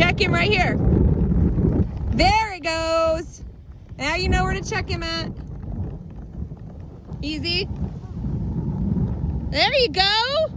Check him right here. There he goes. Now you know where to check him at. Easy. There you go.